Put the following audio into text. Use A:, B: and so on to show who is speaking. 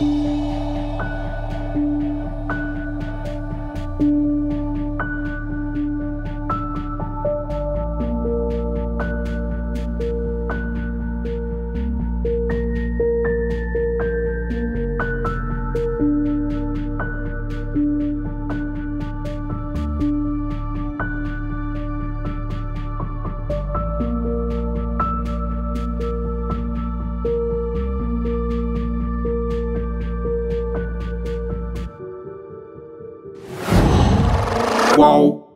A: Música Whoa.